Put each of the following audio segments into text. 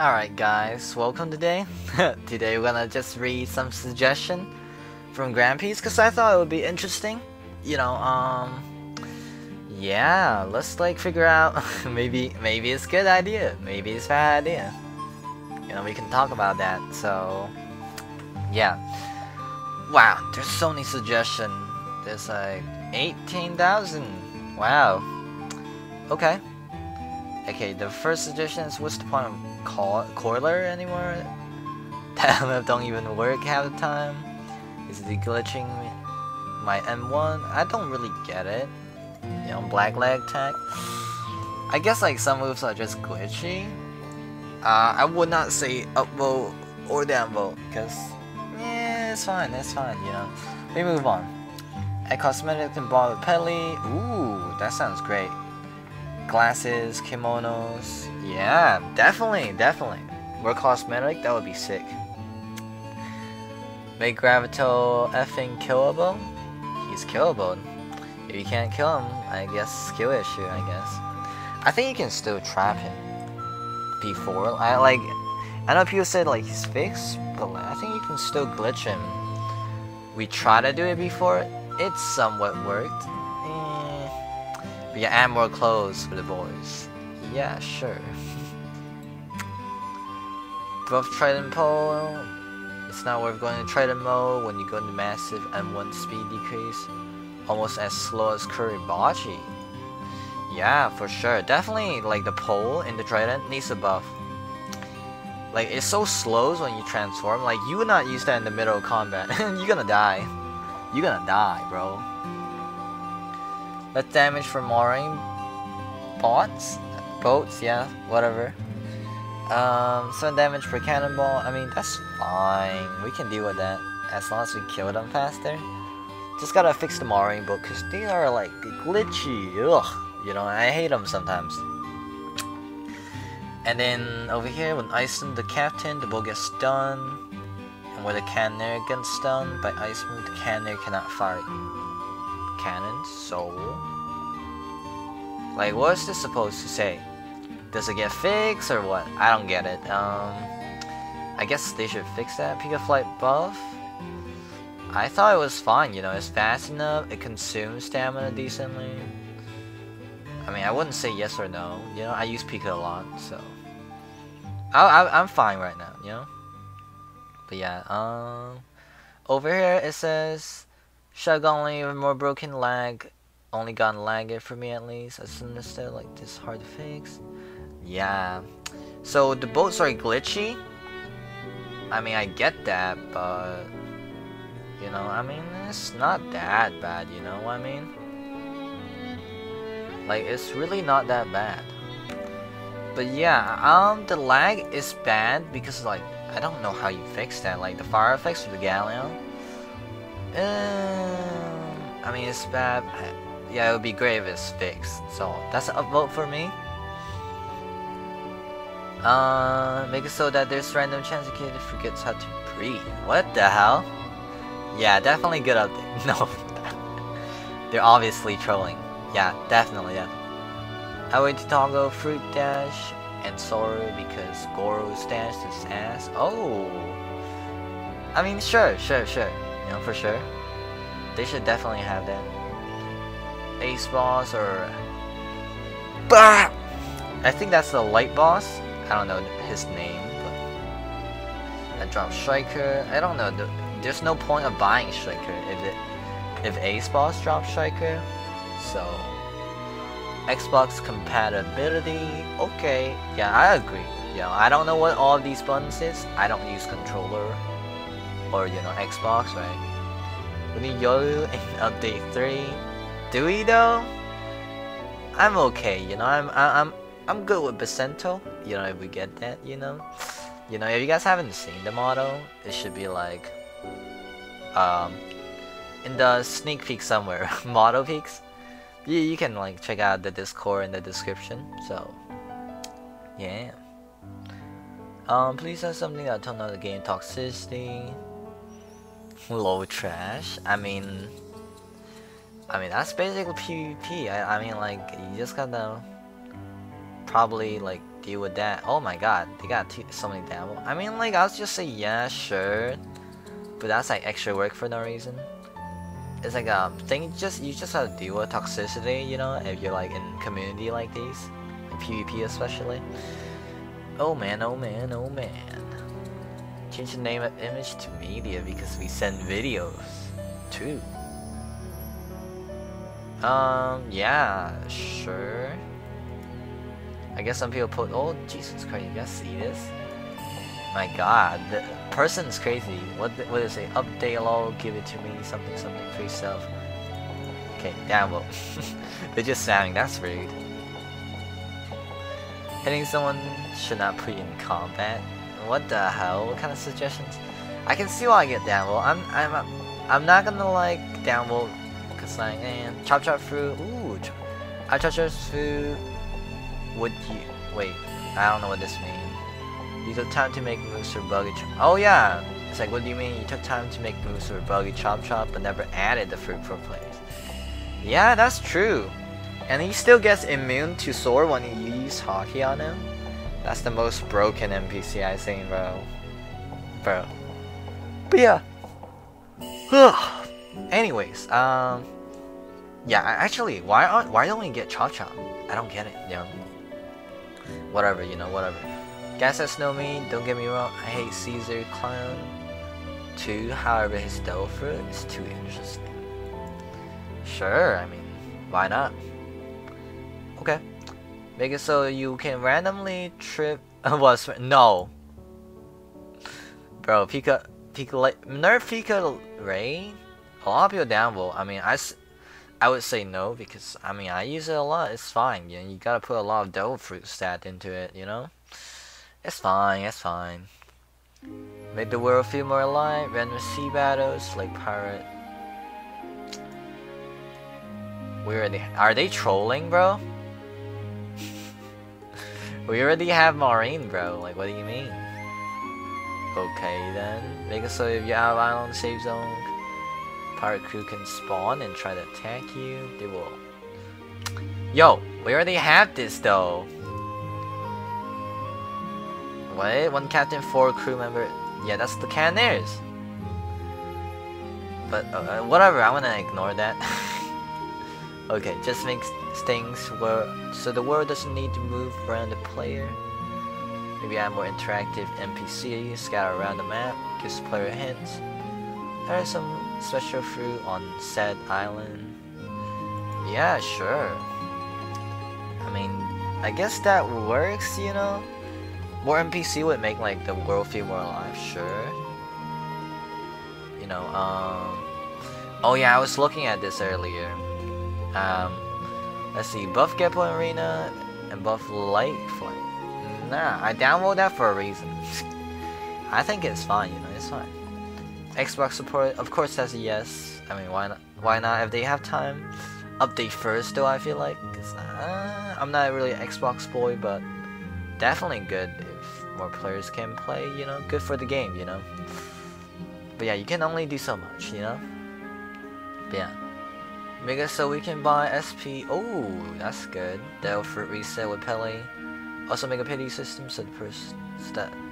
Alright guys, welcome today. today we're gonna just read some suggestion from Grand Piece because I thought it would be interesting. You know, um yeah, let's like figure out maybe maybe it's good idea, maybe it's bad idea. You know, we can talk about that. So yeah. Wow, there's so many suggestion. There's like 18,000. Wow. Okay. Okay, the first suggestion is what's the point of call Coiler anymore? That don't even work half the time. Is it glitching my M1? I don't really get it. You know, black leg tech. I guess like some moves are just glitchy. Uh, I would not say upvote or downvote because yeah, it's fine, it's fine, you know. We move on. A cosmetic and ball with Peli. Ooh, that sounds great glasses, kimonos. Yeah, definitely, definitely. More cosmetic, that would be sick. Make Gravito effing killable? He's killable. If you can't kill him, I guess skill issue, I guess. I think you can still trap him before. I like I know people said like he's fixed, but I think you can still glitch him. We tried to do it before, it somewhat worked. But yeah, add more clothes for the boys. Yeah, sure. Buff Trident Pole. It's not worth going to Trident mode when you go into massive M1 speed decrease. Almost as slow as Kiribachi. Yeah, for sure. Definitely, like, the pole in the Trident needs a buff. Like, it's so slow when you transform. Like, you would not use that in the middle of combat. You're gonna die. You're gonna die, bro. Let damage for mooring bots, boats, yeah, whatever. Um, some damage per cannonball. I mean, that's fine. We can deal with that as long as we kill them faster. Just gotta fix the mooring boat because they are like glitchy. Ugh, you know, I hate them sometimes. And then over here, when Iceland the captain, the boat gets stunned. And when the cannoneer gets stunned by ice move, the cannoneer cannot fire cannons, so... Like, what's this supposed to say? Does it get fixed or what? I don't get it. Um, I guess they should fix that Pika Flight buff. I thought it was fine, you know, it's fast enough, it consumes stamina decently. I mean, I wouldn't say yes or no, you know, I use Pika a lot, so... I, I, I'm fine right now, you know? But yeah, um... Over here it says... Shotgun only even more broken lag. Only gotten laggy for me at least. As soon as they're like this hard to fix. Yeah. So the boats are glitchy. I mean I get that, but you know, I mean it's not that bad, you know what I mean? Like it's really not that bad. But yeah, um the lag is bad because like I don't know how you fix that. Like the fire effects for the galleon um, I mean, it's bad. Yeah, it would be great if it's fixed. So that's a vote for me. Uh, make it so that there's random chance the kid forgets how to breathe. What the hell? Yeah, definitely good update. No, they're obviously trolling. Yeah, definitely, yeah. I went to toggle Fruit Dash and Soru because Goro's dash his ass. Oh! I mean, sure, sure, sure. You know, for sure. They should definitely have that. Ace boss or... Bah! I think that's the light boss. I don't know his name, but... That drop striker. I don't know. There's no point of buying striker if it if Ace boss drops striker. So Xbox compatibility. Okay, yeah, I agree. Know, I don't know what all these buttons is. I don't use controller or you know Xbox, right? We need Yoru in update three. Do we though? I'm okay, you know. I'm I'm I'm good with Bisento. You know, if we get that, you know. You know, if you guys haven't seen the model, it should be like um in the sneak peek somewhere, model peeks. You you can like check out the Discord in the description. So yeah. Um, please have something that tone out the game toxicity low trash. I mean, I mean that's basically PvP. I, I mean like you just gotta probably like deal with that. Oh my god, they got so many damage. I mean, like, I'll just say yeah, sure. But that's like extra work for no reason. It's like um, thing just you just have to deal with toxicity, you know, if you're like in community like these. PvP especially. Oh man, oh man, oh man. Change the name of image to media because we send videos too. Um, yeah, sure. I guess some people put, oh, Jesus Christ, you guys see this? My god, the person's crazy. What, what is it? Update lol, give it to me, something, something, for yourself. Okay, well. They're just sounding, that's rude. Hitting someone should not put you in combat. What the hell? What kind of suggestions? I can see why I get down well. I'm I'm I'm not gonna like downvote well cause like and chop chop fruit. Ooh, I chop chop fruit. Would you wait? I don't know what this means. You took time to make moves for buggy. Oh yeah. It's like what do you mean? You took time to make moves for buggy chop chop, but never added the fruit for players. Yeah, that's true. And he still gets immune to sword when you use Haki on him. That's the most broken NPC I've seen, bro. Bro. But yeah. Ugh. Anyways, um, yeah. Actually, why aren't why don't we get Chop Chop? I don't get it. You know. Whatever, you know, whatever. Guys that know me, don't get me wrong. I hate Caesar Clown too. However, his devil is too interesting. Sure, I mean, why not? Make it so you can randomly trip. Uh, Was no. Bro, Pika, Pika, nerf Pika Ray. A lot of people downvote. I mean, I, I would say no because I mean I use it a lot. It's fine. You know, you gotta put a lot of devil fruit stat into it. You know, it's fine. It's fine. Make the world feel more alive. Random sea battles like pirate. Where are they? Are they trolling, bro? We already have Marine, bro. Like, what do you mean? Okay, then. Make it so if you're out have island safe zone, pirate crew can spawn and try to attack you. They will. Yo, we already have this, though. What? One captain, four crew member. Yeah, that's the Cannoneers. But, uh, whatever, I'm gonna ignore that. okay, just makes things where so the world doesn't need to move around the player. Maybe add more interactive NPCs scattered around the map, gives the player hints. There is some special fruit on said island. Yeah, sure. I mean, I guess that works, you know? More NPC would make like the world feel more alive, sure. You know, um... Oh yeah, I was looking at this earlier. Um, Let's see, buff Geppo Arena and buff Light. Nah, I download that for a reason. I think it's fine, you know, it's fine. Xbox support, of course, says yes. I mean, why not? Why not? If they have time, update first, though. I feel like, uh, I'm not really Xbox boy, but definitely good if more players can play. You know, good for the game. You know. But yeah, you can only do so much. You know. But yeah. Make it so we can buy SP. Oh, that's good. They'll fruit reset with Peli. Also make a pity system so the person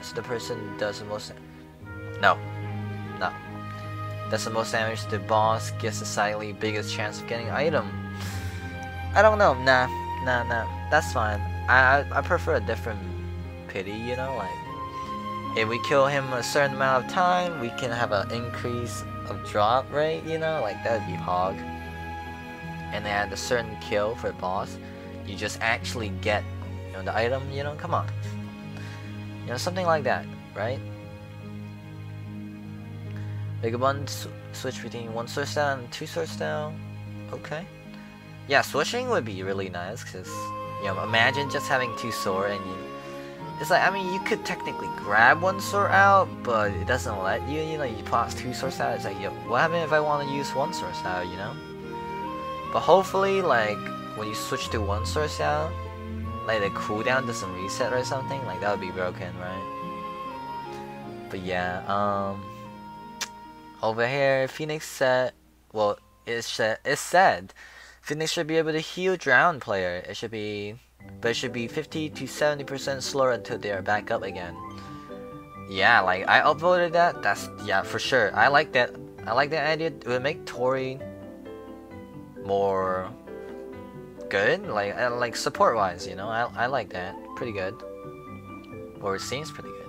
so the person does the most. No, no. That's the most damage. The boss gets the slightly biggest chance of getting item. I don't know. Nah, nah, nah. That's fine. I I, I prefer a different pity. You know, like if we kill him a certain amount of time, we can have an increase of drop rate. You know, like that would be hog and add a certain kill for the boss, you just actually get you know, the item, you know, come on. You know, something like that, right? Vagabond sw switch between one sword style and two sword style. Okay. Yeah, switching would be really nice, because, you know, imagine just having two sword and you... It's like, I mean, you could technically grab one sword out, but it doesn't let you, you know, you pass two sword style, it's like, yo, what happens if I want to use one sword style, you know? But hopefully, like, when you switch to one source out, like the cooldown doesn't reset or something, like that would be broken, right? But yeah, um, over here, Phoenix said, well, it's, it's said, Phoenix should be able to heal drown player. It should be but it should be 50 to 70% slower until they are back up again. Yeah, like I upvoted that. That's yeah for sure. I like that. I like that idea. It would make Tori more good, like uh, like support wise. You know, I I like that. Pretty good. Or it seems pretty good.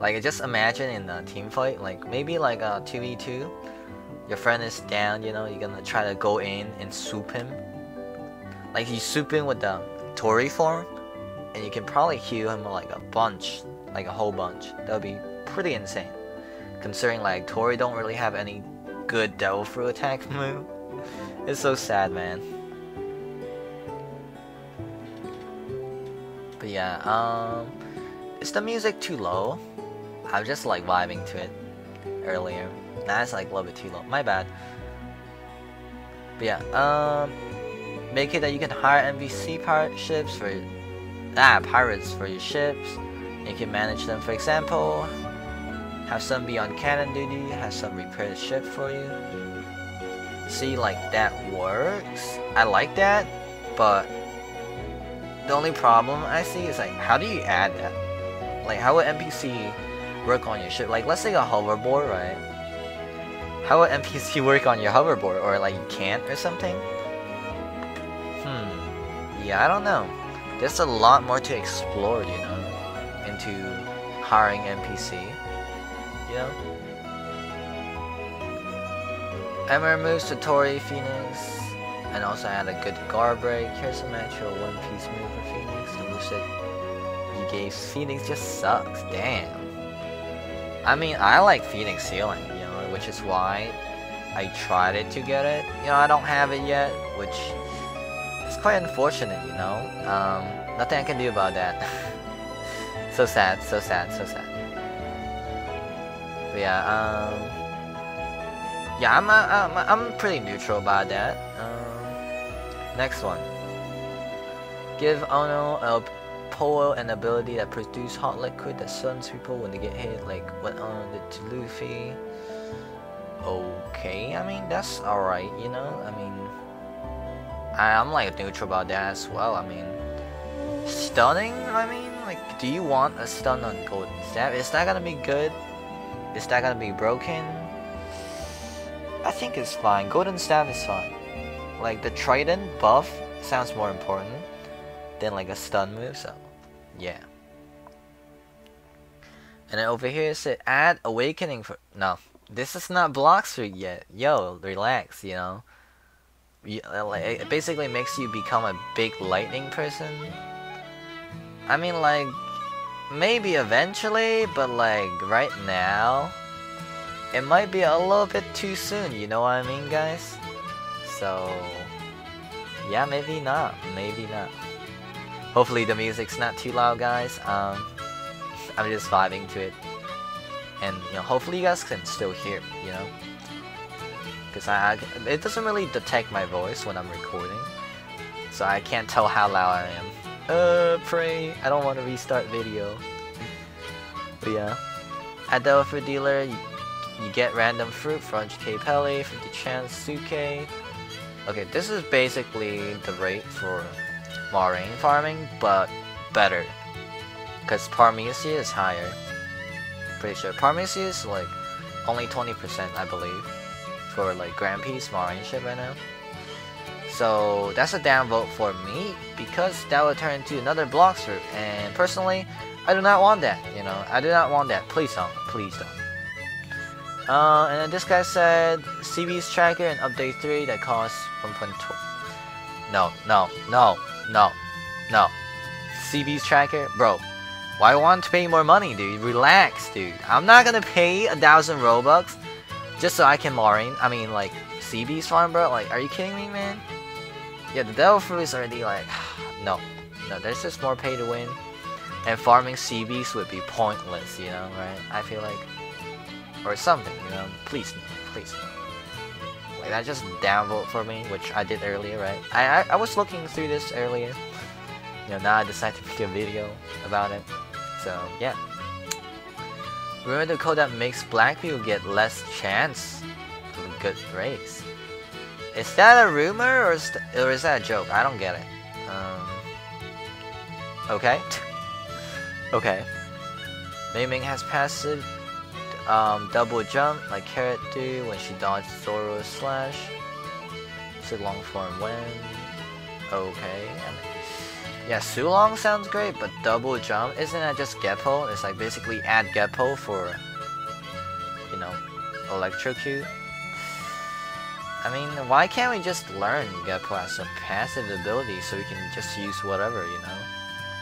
Like just imagine in a team fight, like maybe like a 2v2, your friend is down, you know, you're gonna try to go in and swoop him. Like soup him with the Tori form, and you can probably heal him like a bunch, like a whole bunch. That would be pretty insane. Considering like Tori don't really have any good Devil Fruit attack move. It's so sad, man. But yeah, um, is the music too low? I was just like vibing to it earlier. It's like a little bit too low. My bad. But yeah, um, make it that you can hire NPC pirate ships for ah pirates for your ships. You can manage them. For example, have some be on cannon duty. Have some repair the ship for you. See, like that works. I like that, but the only problem I see is like, how do you add that? Like, how would NPC work on your ship? Like, let's say a hoverboard, right? How would NPC work on your hoverboard? Or like you can't or something? Hmm. Yeah, I don't know. There's a lot more to explore, you know, into hiring NPC. You know? Ember moves to Tori Phoenix, and also had a good guard break. Here's some actual One Piece move for Phoenix. The moveset you gave Phoenix just sucks. Damn. I mean, I like Phoenix healing, you know, which is why I tried it to get it. You know, I don't have it yet, which is quite unfortunate, you know. Um, nothing I can do about that. so sad, so sad, so sad. But yeah, um, yeah, I'm, uh, I'm, I'm pretty neutral about that. Um, next one. Give Ono a Polo and ability that produces hot liquid that stuns people when they get hit, like what Ono did to Luffy. Okay, I mean, that's alright, you know? I mean, I, I'm like neutral about that as well. I mean, stunning, I mean, like, do you want a stun on Golden Staff? Is that gonna be good? Is that gonna be broken? I think it's fine. Golden Staff is fine. Like, the Trident buff sounds more important than like a stun move, so yeah. And then over here it said add awakening for no. This is not block street yet. Yo, relax, you know. Uh, it basically makes you become a big lightning person. I mean like maybe eventually, but like right now it might be a little bit too soon, you know what I mean guys? So yeah, maybe not. Maybe not. Hopefully the music's not too loud, guys. Um, I'm just vibing to it. And, you know, hopefully you guys can still hear you know? Because I, I, it doesn't really detect my voice when I'm recording. So I can't tell how loud I am. Uh, pray. I don't want to restart video. But yeah. At the fruit dealer, you, you get random fruit from HK Peli, 50 chance Suke. Okay, this is basically the rate for marine farming, but better. Because Paramecia is higher. Pretty sure. Paramecia is like only 20% I believe for like Grand Piece marine ship right now. So that's a downvote for me because that would turn into another Blox Fruit and personally I do not want that, you know. I do not want that. Please don't. Please don't. Uh, and then this guy said CB's tracker in update 3 that costs 1.2. No, no, no. No. No. CB's tracker? Bro, why want to pay more money, dude? Relax, dude. I'm not gonna pay a thousand Robux just so I can marine. I mean, like, CB's farm, bro? Like, are you kidding me, man? Yeah, the Devil Fruit is already like, no. No, there's just more pay to win. And farming CBs would be pointless, you know, right? I feel like. Or something, you know? Please, please. Like that just downvote for me, which I did earlier, right? I, I, I was looking through this earlier. You know, now I decided to make a video about it. So, yeah. Remember the code that makes black people get less chance to a good race. Is that a rumor or is, or is that a joke? I don't get it. Um, okay. okay. Mei Ming has passive um, double jump like Carrot do when she dodged Zoro's slash. It's long form when. Okay. Yeah, Sulong sounds great, but double jump, isn't that just Geppo? It's like basically add Geppo for, you know, Electrocute. I mean, why can't we just learn Geppo as a passive ability so we can just use whatever, you know?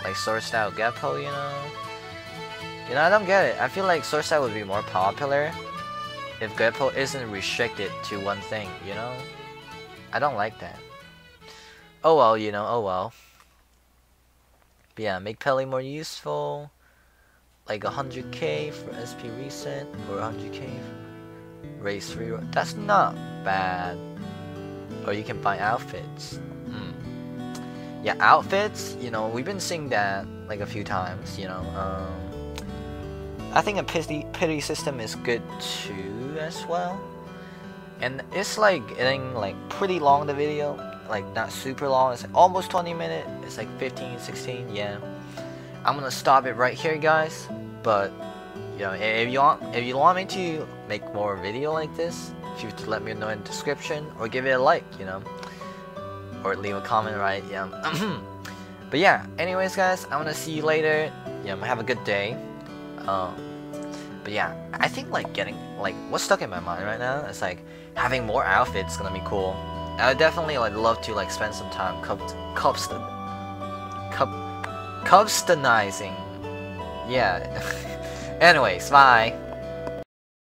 Like Sword Style Geppo, you know? You know, I don't get it. I feel like Sword Style would be more popular if Geppo isn't restricted to one thing, you know? I don't like that. Oh well, you know, oh well. But yeah, make Peli more useful. Like 100k for SP reset or 100k race reroll. That's not bad. Or you can buy outfits. Mm. Yeah, outfits, you know, we've been seeing that like a few times, you know. Um, I think a pity, pity system is good too as well. And it's like getting like pretty long the video like not super long it's like almost 20 minutes it's like 15 16 yeah I'm gonna stop it right here guys but know if you want if you want me to make more video like this if let me know in the description or give it a like you know or leave a comment right yeah but yeah anyways guys I'm gonna see you later yeah have a good day um but yeah I think like getting like what's stuck in my mind right now is like having more outfits gonna be cool I would definitely like love to like spend some time cup cup cupstonizing. Yeah. Anyways, bye.